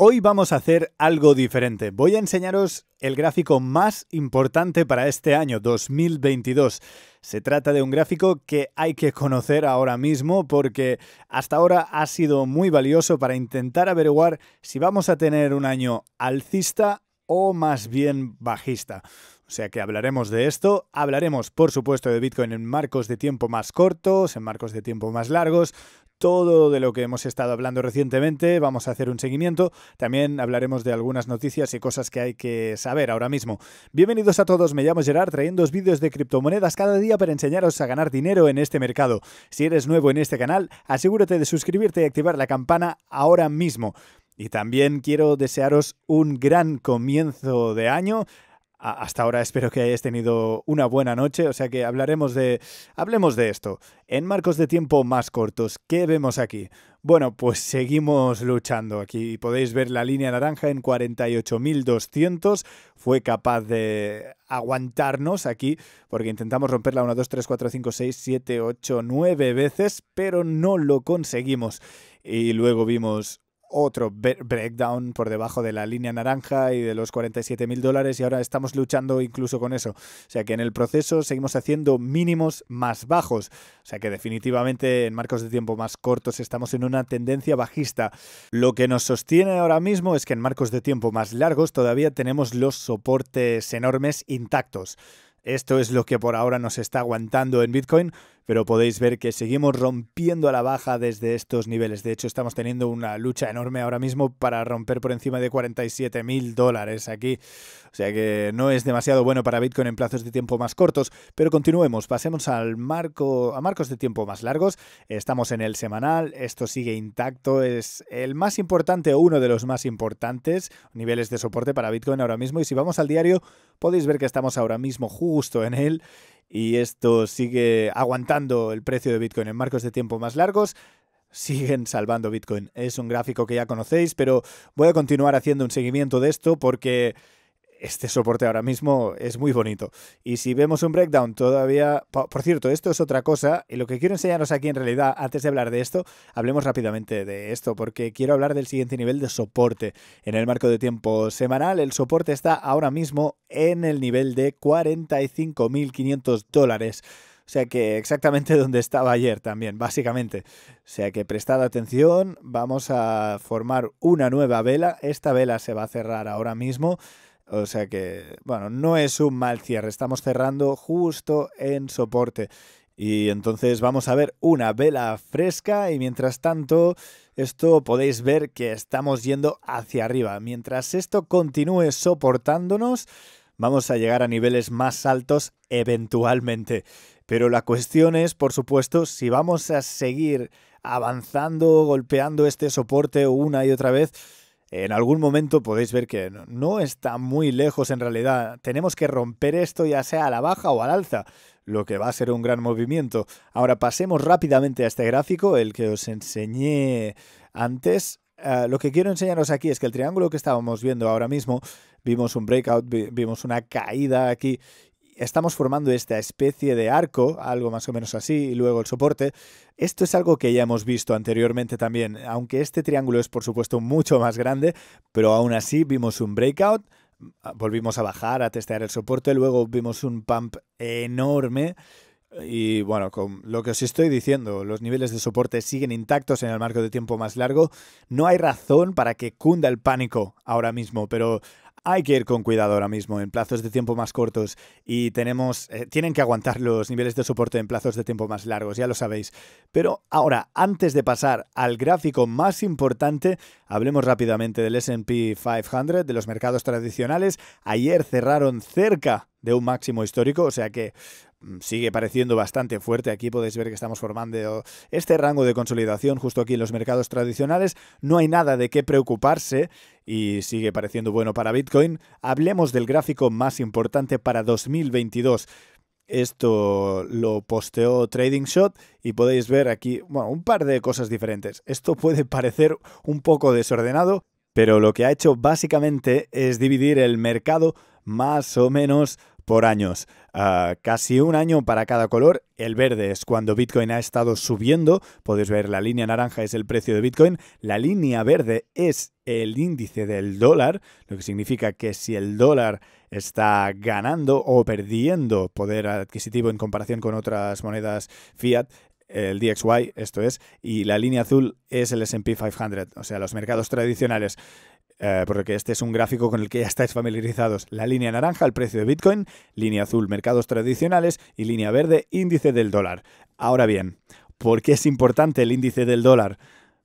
Hoy vamos a hacer algo diferente. Voy a enseñaros el gráfico más importante para este año 2022. Se trata de un gráfico que hay que conocer ahora mismo porque hasta ahora ha sido muy valioso para intentar averiguar si vamos a tener un año alcista o más bien bajista. O sea que hablaremos de esto, hablaremos por supuesto de Bitcoin en marcos de tiempo más cortos, en marcos de tiempo más largos, todo de lo que hemos estado hablando recientemente, vamos a hacer un seguimiento, también hablaremos de algunas noticias y cosas que hay que saber ahora mismo. Bienvenidos a todos, me llamo Gerard, trayendo vídeos de criptomonedas cada día para enseñaros a ganar dinero en este mercado. Si eres nuevo en este canal, asegúrate de suscribirte y activar la campana ahora mismo. Y también quiero desearos un gran comienzo de año hasta ahora espero que hayáis tenido una buena noche, o sea que hablaremos de hablemos de esto. En marcos de tiempo más cortos, ¿qué vemos aquí? Bueno, pues seguimos luchando. Aquí podéis ver la línea naranja en 48.200. Fue capaz de aguantarnos aquí porque intentamos romperla 1, 2, 3, 4, 5, 6, 7, 8, 9 veces, pero no lo conseguimos. Y luego vimos otro breakdown por debajo de la línea naranja y de los 47 mil dólares y ahora estamos luchando incluso con eso. O sea que en el proceso seguimos haciendo mínimos más bajos. O sea que definitivamente en marcos de tiempo más cortos estamos en una tendencia bajista. Lo que nos sostiene ahora mismo es que en marcos de tiempo más largos todavía tenemos los soportes enormes intactos. Esto es lo que por ahora nos está aguantando en Bitcoin, pero podéis ver que seguimos rompiendo a la baja desde estos niveles. De hecho, estamos teniendo una lucha enorme ahora mismo para romper por encima de 47 mil dólares aquí. O sea que no es demasiado bueno para Bitcoin en plazos de tiempo más cortos, pero continuemos, pasemos al marco, a marcos de tiempo más largos. Estamos en el semanal, esto sigue intacto, es el más importante o uno de los más importantes niveles de soporte para Bitcoin ahora mismo. Y si vamos al diario, podéis ver que estamos ahora mismo justo en él y esto sigue aguantando el precio de Bitcoin en marcos de tiempo más largos, siguen salvando Bitcoin. Es un gráfico que ya conocéis, pero voy a continuar haciendo un seguimiento de esto porque este soporte ahora mismo es muy bonito. Y si vemos un breakdown todavía... Por cierto, esto es otra cosa, y lo que quiero enseñaros aquí en realidad, antes de hablar de esto, hablemos rápidamente de esto, porque quiero hablar del siguiente nivel de soporte. En el marco de tiempo semanal, el soporte está ahora mismo en el nivel de 45.500 dólares. O sea que exactamente donde estaba ayer también, básicamente. O sea que prestad atención, vamos a formar una nueva vela. Esta vela se va a cerrar ahora mismo. O sea que, bueno, no es un mal cierre, estamos cerrando justo en soporte. Y entonces vamos a ver una vela fresca y mientras tanto esto podéis ver que estamos yendo hacia arriba. Mientras esto continúe soportándonos, vamos a llegar a niveles más altos eventualmente. Pero la cuestión es, por supuesto, si vamos a seguir avanzando, golpeando este soporte una y otra vez, en algún momento podéis ver que no está muy lejos en realidad. Tenemos que romper esto ya sea a la baja o al alza, lo que va a ser un gran movimiento. Ahora pasemos rápidamente a este gráfico, el que os enseñé antes. Ah, lo que quiero enseñaros aquí es que el triángulo que estábamos viendo ahora mismo, vimos un breakout, vimos una caída aquí estamos formando esta especie de arco, algo más o menos así, y luego el soporte. Esto es algo que ya hemos visto anteriormente también, aunque este triángulo es por supuesto mucho más grande, pero aún así vimos un breakout, volvimos a bajar a testear el soporte, luego vimos un pump enorme. Y bueno, con lo que os estoy diciendo, los niveles de soporte siguen intactos en el marco de tiempo más largo. No hay razón para que cunda el pánico ahora mismo, pero hay que ir con cuidado ahora mismo en plazos de tiempo más cortos y tenemos eh, tienen que aguantar los niveles de soporte en plazos de tiempo más largos, ya lo sabéis. Pero ahora, antes de pasar al gráfico más importante, hablemos rápidamente del S&P 500 de los mercados tradicionales. Ayer cerraron cerca de un máximo histórico, o sea que sigue pareciendo bastante fuerte. Aquí podéis ver que estamos formando este rango de consolidación justo aquí en los mercados tradicionales. No hay nada de qué preocuparse y sigue pareciendo bueno para Bitcoin. Hablemos del gráfico más importante para 2022. Esto lo posteó Trading Shot y podéis ver aquí bueno, un par de cosas diferentes. Esto puede parecer un poco desordenado, pero lo que ha hecho básicamente es dividir el mercado más o menos por años. Casi un año para cada color. El verde es cuando Bitcoin ha estado subiendo. Podéis ver la línea naranja es el precio de Bitcoin. La línea verde es el índice del dólar, lo que significa que si el dólar está ganando o perdiendo poder adquisitivo en comparación con otras monedas fiat, el DXY, esto es, y la línea azul es el SP 500, o sea, los mercados tradicionales. Eh, porque este es un gráfico con el que ya estáis familiarizados. La línea naranja, el precio de Bitcoin, línea azul, mercados tradicionales y línea verde, índice del dólar. Ahora bien, ¿por qué es importante el índice del dólar?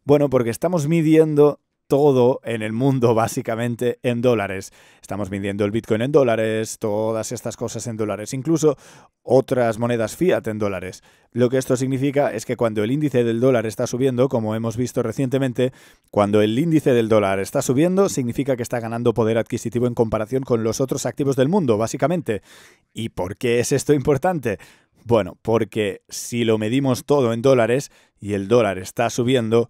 Bueno, porque estamos midiendo todo en el mundo básicamente en dólares. Estamos midiendo el Bitcoin en dólares, todas estas cosas en dólares, incluso otras monedas fiat en dólares. Lo que esto significa es que cuando el índice del dólar está subiendo, como hemos visto recientemente, cuando el índice del dólar está subiendo, significa que está ganando poder adquisitivo en comparación con los otros activos del mundo, básicamente. ¿Y por qué es esto importante? Bueno, porque si lo medimos todo en dólares y el dólar está subiendo,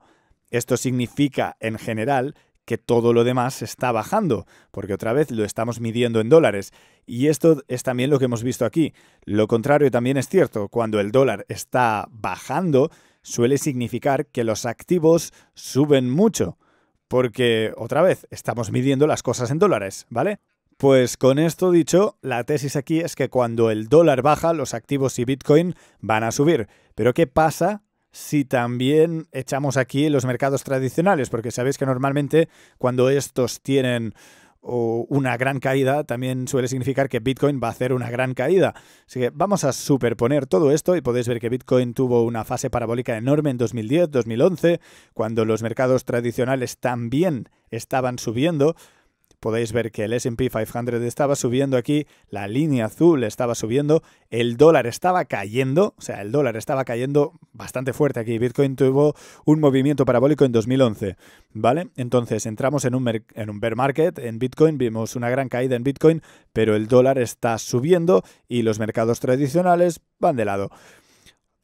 esto significa, en general, que todo lo demás está bajando, porque otra vez lo estamos midiendo en dólares. Y esto es también lo que hemos visto aquí. Lo contrario también es cierto, cuando el dólar está bajando, suele significar que los activos suben mucho, porque otra vez estamos midiendo las cosas en dólares, ¿vale? Pues con esto dicho, la tesis aquí es que cuando el dólar baja, los activos y Bitcoin van a subir. Pero ¿qué pasa si también echamos aquí los mercados tradicionales, porque sabéis que normalmente cuando estos tienen una gran caída, también suele significar que Bitcoin va a hacer una gran caída. Así que vamos a superponer todo esto y podéis ver que Bitcoin tuvo una fase parabólica enorme en 2010, 2011, cuando los mercados tradicionales también estaban subiendo podéis ver que el SP 500 estaba subiendo aquí, la línea azul estaba subiendo, el dólar estaba cayendo, o sea, el dólar estaba cayendo bastante fuerte aquí. Bitcoin tuvo un movimiento parabólico en 2011, ¿vale? Entonces entramos en un, en un bear market, en Bitcoin vimos una gran caída en Bitcoin, pero el dólar está subiendo y los mercados tradicionales van de lado.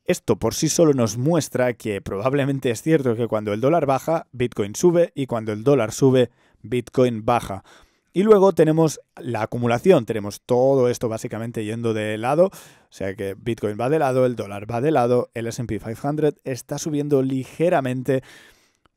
Esto por sí solo nos muestra que probablemente es cierto que cuando el dólar baja, Bitcoin sube y cuando el dólar sube, Bitcoin baja. Y luego tenemos la acumulación, tenemos todo esto básicamente yendo de lado, o sea que Bitcoin va de lado, el dólar va de lado, el SP 500 está subiendo ligeramente.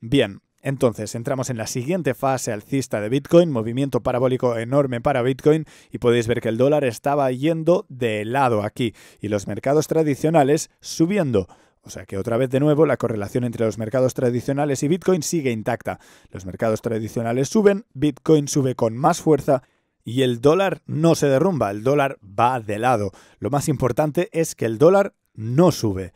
Bien, entonces entramos en la siguiente fase alcista de Bitcoin, movimiento parabólico enorme para Bitcoin. Y podéis ver que el dólar estaba yendo de lado aquí. Y los mercados tradicionales subiendo. O sea que otra vez de nuevo la correlación entre los mercados tradicionales y Bitcoin sigue intacta. Los mercados tradicionales suben, Bitcoin sube con más fuerza y el dólar no se derrumba, el dólar va de lado. Lo más importante es que el dólar no sube.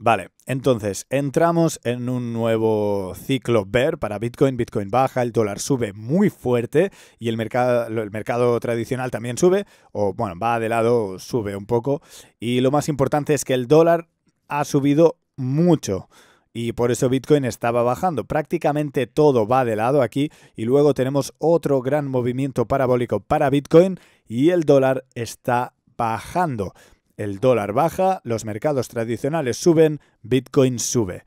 Vale, entonces entramos en un nuevo ciclo bear para Bitcoin. Bitcoin baja, el dólar sube muy fuerte y el mercado, el mercado tradicional también sube, o bueno, va de lado, sube un poco. Y lo más importante es que el dólar ha subido mucho y por eso Bitcoin estaba bajando. Prácticamente todo va de lado aquí y luego tenemos otro gran movimiento parabólico para Bitcoin y el dólar está bajando. El dólar baja, los mercados tradicionales suben, Bitcoin sube.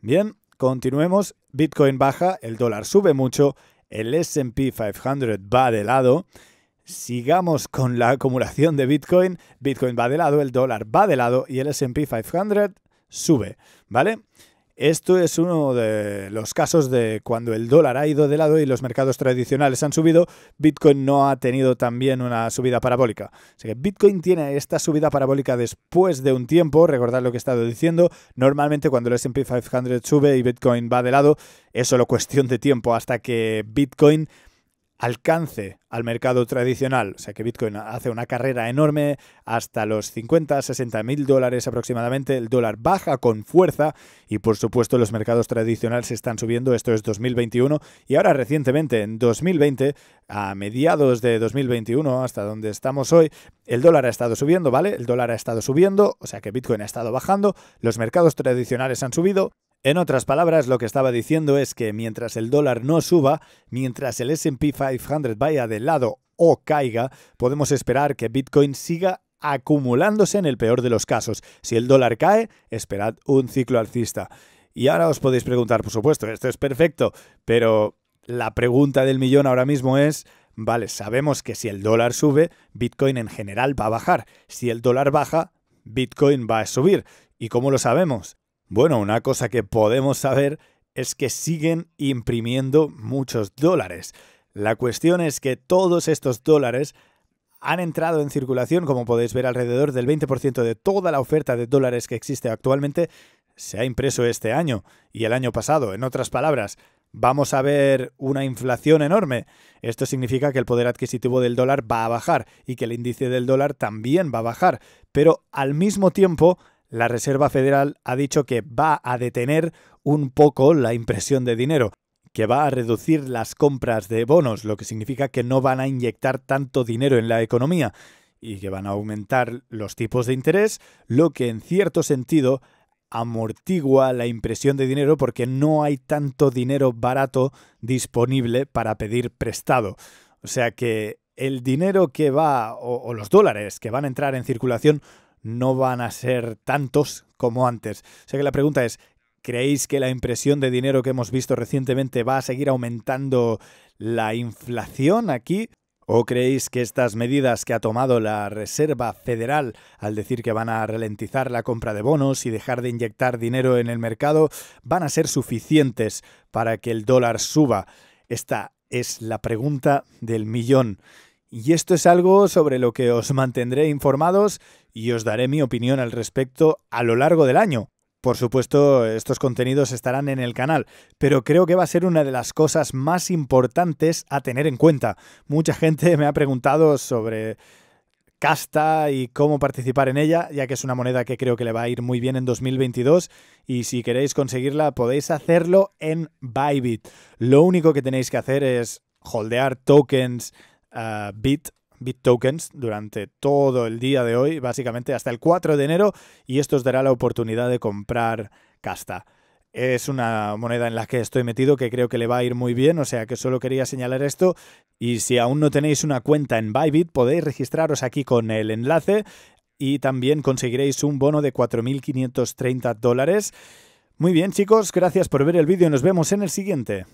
Bien, continuemos. Bitcoin baja, el dólar sube mucho, el SP 500 va de lado sigamos con la acumulación de Bitcoin. Bitcoin va de lado, el dólar va de lado y el SP 500 sube, ¿vale? Esto es uno de los casos de cuando el dólar ha ido de lado y los mercados tradicionales han subido, Bitcoin no ha tenido también una subida parabólica. Así que Bitcoin tiene esta subida parabólica después de un tiempo, recordad lo que he estado diciendo, normalmente cuando el S&P 500 sube y Bitcoin va de lado, es solo cuestión de tiempo hasta que Bitcoin alcance al mercado tradicional, o sea que Bitcoin hace una carrera enorme hasta los 50, 60 mil dólares aproximadamente, el dólar baja con fuerza y por supuesto los mercados tradicionales están subiendo, esto es 2021 y ahora recientemente en 2020, a mediados de 2021 hasta donde estamos hoy, el dólar ha estado subiendo, ¿vale? El dólar ha estado subiendo, o sea que Bitcoin ha estado bajando, los mercados tradicionales han subido, en otras palabras, lo que estaba diciendo es que mientras el dólar no suba, mientras el SP 500 vaya de lado o caiga, podemos esperar que Bitcoin siga acumulándose en el peor de los casos. Si el dólar cae, esperad un ciclo alcista. Y ahora os podéis preguntar, por supuesto, esto es perfecto, pero la pregunta del millón ahora mismo es, Vale, sabemos que si el dólar sube, Bitcoin en general va a bajar. Si el dólar baja, Bitcoin va a subir. ¿Y cómo lo sabemos? Bueno, una cosa que podemos saber es que siguen imprimiendo muchos dólares. La cuestión es que todos estos dólares han entrado en circulación, como podéis ver, alrededor del 20% de toda la oferta de dólares que existe actualmente se ha impreso este año y el año pasado. En otras palabras, vamos a ver una inflación enorme. Esto significa que el poder adquisitivo del dólar va a bajar y que el índice del dólar también va a bajar. Pero al mismo tiempo, la Reserva Federal ha dicho que va a detener un poco la impresión de dinero que va a reducir las compras de bonos, lo que significa que no van a inyectar tanto dinero en la economía y que van a aumentar los tipos de interés, lo que en cierto sentido amortigua la impresión de dinero porque no hay tanto dinero barato disponible para pedir prestado. O sea que el dinero que va, o, los dólares que van a entrar en circulación, no van a ser tantos como antes. O sea que la pregunta es, ¿Creéis que la impresión de dinero que hemos visto recientemente va a seguir aumentando la inflación aquí? ¿O creéis que estas medidas que ha tomado la Reserva Federal al decir que van a ralentizar la compra de bonos y dejar de inyectar dinero en el mercado van a ser suficientes para que el dólar suba? Esta es la pregunta del millón. Y esto es algo sobre lo que os mantendré informados y os daré mi opinión al respecto a lo largo del año. Por supuesto, estos contenidos estarán en el canal, pero creo que va a ser una de las cosas más importantes a tener en cuenta. Mucha gente me ha preguntado sobre casta y cómo participar en ella, ya que es una moneda que creo que le va a ir muy bien en 2022 y si queréis conseguirla podéis hacerlo en Bybit. Lo único que tenéis que hacer es holdear tokens uh, Bit BitTokens durante todo el día de hoy, básicamente hasta el 4 de enero, y esto os dará la oportunidad de comprar casta. Es una moneda en la que estoy metido que creo que le va a ir muy bien, o sea que solo quería señalar esto. Y si aún no tenéis una cuenta en Bybit, podéis registraros aquí con el enlace y también conseguiréis un bono de 4.530 dólares. Muy bien chicos, gracias por ver el vídeo nos vemos en el siguiente.